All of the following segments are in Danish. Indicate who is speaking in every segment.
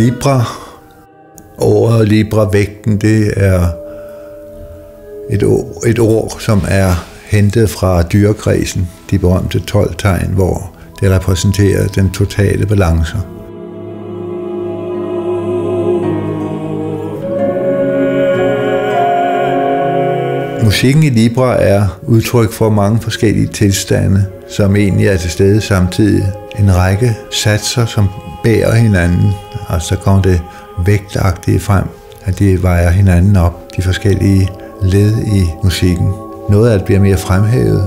Speaker 1: Libra, ordet Libra-vægten, det er et ord, et ord, som er hentet fra dyrekredsen, de berømte 12 tegn, hvor det repræsenterer den totale balance. Musikken i Libra er udtryk for mange forskellige tilstande, som egentlig er til stede samtidig. En række satser, som bærer hinanden, og så kommer det vægtagtige frem, at de vejer hinanden op, de forskellige led i musikken. Noget af det bliver mere fremhævet,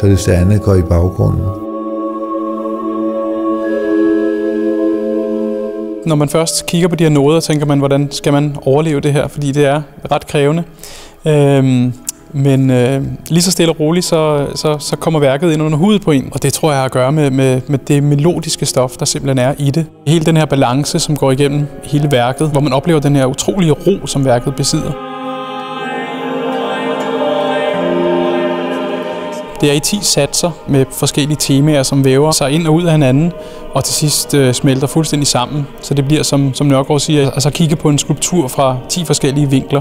Speaker 1: så det andet går i baggrunden.
Speaker 2: Når man først kigger på de her noder, tænker man, hvordan skal man overleve det her, fordi det er ret krævende. Øhm, men øh, lige så stille og roligt, så, så, så kommer værket ind under huden på en, og det tror jeg har at gøre med, med, med det melodiske stof, der simpelthen er i det. Hele den her balance, som går igennem hele værket, hvor man oplever den her utrolige ro, som værket besidder. Det er i 10 satser med forskellige temaer, som væver sig ind og ud af hinanden, og til sidst øh, smelter fuldstændig sammen. Så det bliver, som, som Nørgaard siger, altså kigge på en skulptur fra 10 forskellige vinkler.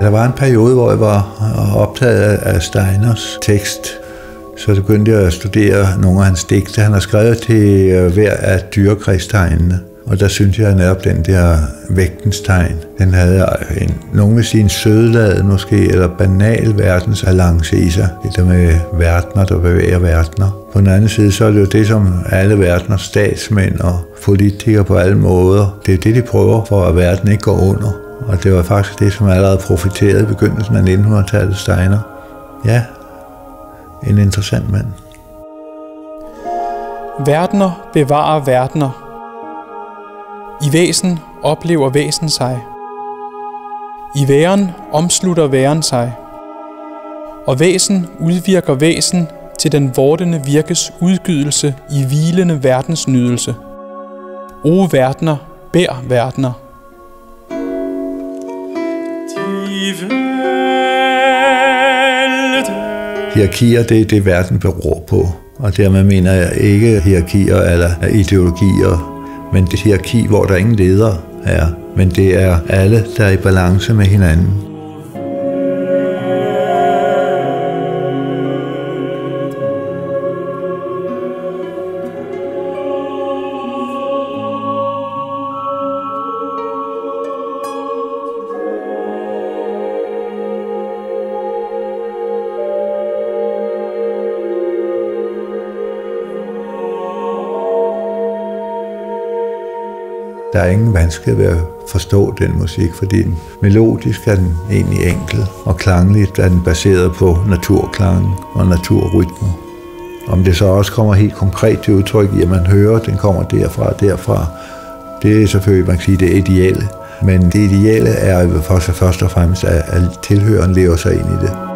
Speaker 1: Der var en periode, hvor jeg var optaget af Steiners tekst, så begyndte jeg at studere nogle af hans digte. Han har skrevet til øh, hver af dyrekredstegnene, og der synes jeg netop den der vægtens tegn, den havde en, nogen vil sige en sødlad måske, eller banal verdensalance i sig. Det der med verdener, der bevæger verdener. På den anden side, så er det jo det, som alle verdener, statsmænd og politikere på alle måder, det er det, de prøver for, at verden ikke går under. Og det var faktisk det, som allerede profiterede i begyndelsen af 1900-tallet Steiner. Ja, en interessant mand.
Speaker 2: Verdener bevarer verdener. I væsen oplever væsen sig. I væren omslutter væren sig. Og væsen udvirker væsen til den vortende virkes udgydelse i hvilende verdensnydelse. O verdener, bær verdener.
Speaker 1: Hierarkier, det er det, verden beror på. Og dermed mener jeg ikke hierarkier eller ideologier, men det hierarki, hvor der ingen leder er. Men det er alle, der er i balance med hinanden. Der er ingen vanskelighed ved at forstå den musik, fordi den melodisk er den egentlig enkel, og klangligt er den baseret på naturklangen og naturrytmer. Om det så også kommer helt konkret til udtryk i, at man hører, at den kommer derfra og derfra, det er selvfølgelig, man kan sige, det ideelle. Men det ideelle er først og fremmest, at tilhøren lever sig ind i det.